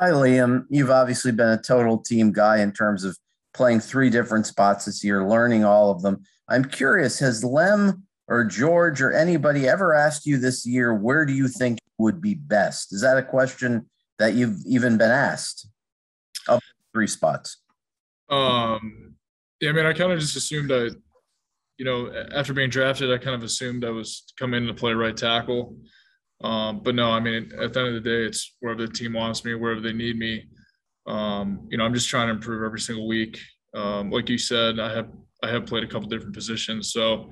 Hi, Liam. You've obviously been a total team guy in terms of playing three different spots this year, learning all of them. I'm curious, has Lem or George or anybody ever asked you this year, where do you think would be best? Is that a question that you've even been asked of three spots? Um, yeah, I mean, I kind of just assumed I, you know, after being drafted, I kind of assumed I was coming in to play right tackle. Um, but no, I mean, at the end of the day, it's wherever the team wants me, wherever they need me. Um, you know, I'm just trying to improve every single week. Um, like you said, I have I have played a couple different positions, so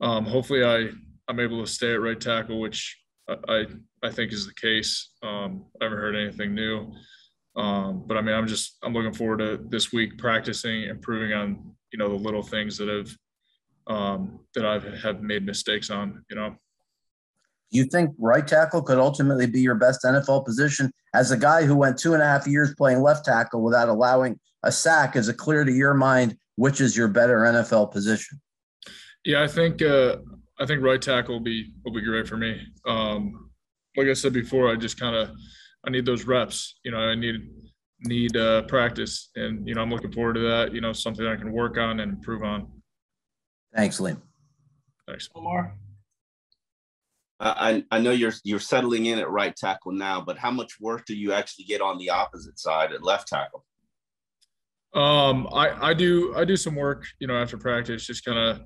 um, hopefully I I'm able to stay at right tackle, which I I think is the case. Um, I haven't heard anything new, um, but I mean, I'm just I'm looking forward to this week practicing, improving on you know the little things that have that I've have made mistakes on. You know. Do you think right tackle could ultimately be your best NFL position? As a guy who went two and a half years playing left tackle without allowing a sack, is it clear to your mind which is your better NFL position? Yeah, I think uh, I think right tackle will be will be great for me. Um, like I said before, I just kind of I need those reps. You know, I need need uh, practice, and you know, I'm looking forward to that. You know, something I can work on and improve on. Thanks, Liam. Thanks, Omar. I, I know you're you're settling in at right tackle now, but how much work do you actually get on the opposite side at left tackle? Um, I I do I do some work, you know, after practice, just kind of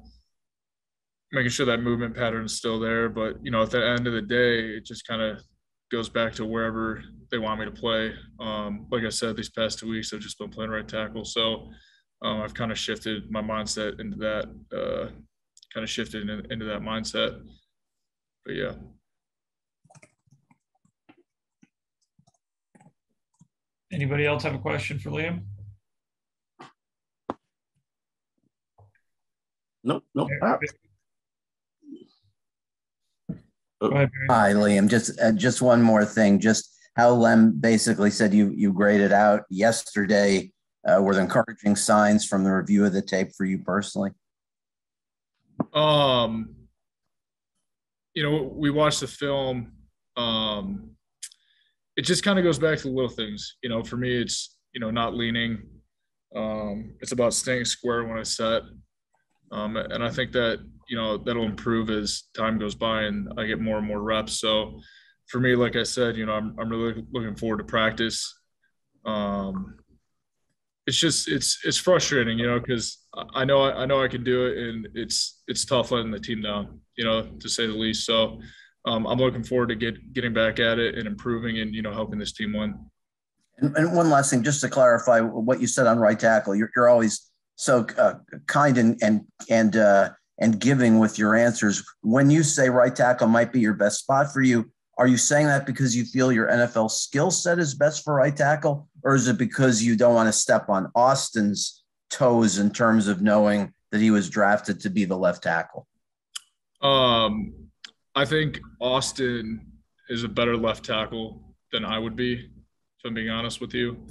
making sure that movement pattern is still there. But you know, at the end of the day, it just kind of goes back to wherever they want me to play. Um, like I said, these past two weeks I've just been playing right tackle, so um, I've kind of shifted my mindset into that. Uh, kind of shifted in, into that mindset but yeah. Anybody else have a question for Liam? Nope, nope. Ahead, Hi, Liam. Just uh, just one more thing. Just how Lem basically said you you graded out yesterday. Uh, were there encouraging signs from the review of the tape for you personally? Um, you know, we watched the film. Um, it just kind of goes back to the little things. You know, for me, it's you know not leaning. Um, it's about staying square when I set, um, and I think that you know that'll improve as time goes by and I get more and more reps. So, for me, like I said, you know, I'm I'm really looking forward to practice. Um, it's just it's it's frustrating, you know, because I know I know I can do it, and it's it's tough letting the team down, you know, to say the least. So um, I'm looking forward to get getting back at it and improving, and you know, helping this team win. And, and one last thing, just to clarify what you said on right tackle, you're, you're always so uh, kind and and and uh, and giving with your answers. When you say right tackle might be your best spot for you, are you saying that because you feel your NFL skill set is best for right tackle, or is it because you don't want to step on Austin's toes in terms of knowing that he was drafted to be the left tackle? Um, I think Austin is a better left tackle than I would be, if I'm being honest with you.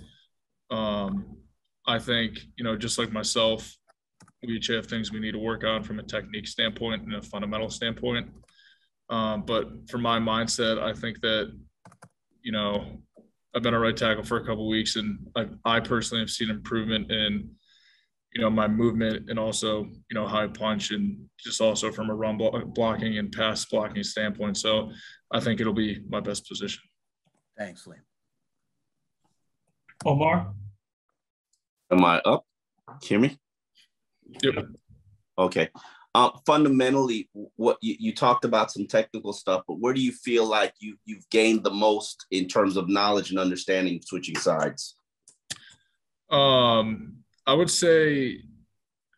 Um, I think, you know, just like myself, we each have things we need to work on from a technique standpoint and a fundamental standpoint. Um, but for my mindset, I think that, you know, I've been a right tackle for a couple weeks, and I, I personally have seen improvement in, you know, my movement and also, you know, high punch and just also from a run blocking and pass blocking standpoint. So I think it'll be my best position. Thanks, Liam. Omar? Am I up? Hear me? Yep. Okay. Uh, fundamentally, what you, you talked about some technical stuff, but where do you feel like you you've gained the most in terms of knowledge and understanding switching sides? Um, I would say,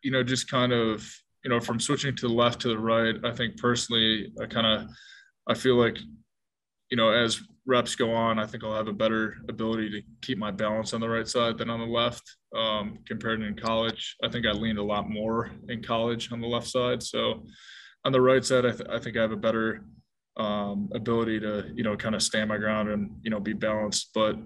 you know, just kind of, you know, from switching to the left to the right. I think personally, I kind of, I feel like, you know, as reps go on, I think I'll have a better ability to keep my balance on the right side than on the left um, compared to in college. I think I leaned a lot more in college on the left side. So on the right side, I, th- I think I have a better um, ability to, you know, kind of stand my ground and, you know, be balanced. But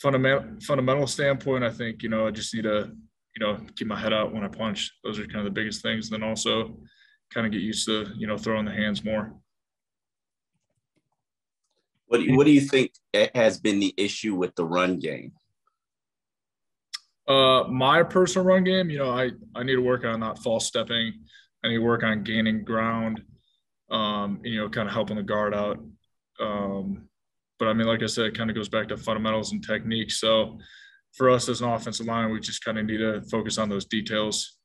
fundamental fundamental standpoint, I think, you know, I just need to, you know, keep my head out when I punch. Those are kind of the biggest things. Then also kind of get used to, you know, throwing the hands more. What do you, what do you think has been the issue with the run game? Uh, my personal run game, you know, I I need to work on not false stepping. I need to work on gaining ground. Um, you know, kind of helping the guard out. Um, but I mean, like I said, it kind of goes back to fundamentals and technique. So for us as an offensive line, we just kind of need to focus on those details.